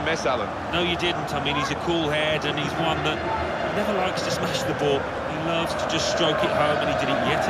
a miss, Alan. No, you didn't. I mean, he's a cool head and he's one that never likes to smash the ball. He loves to just stroke it home and he did it yet.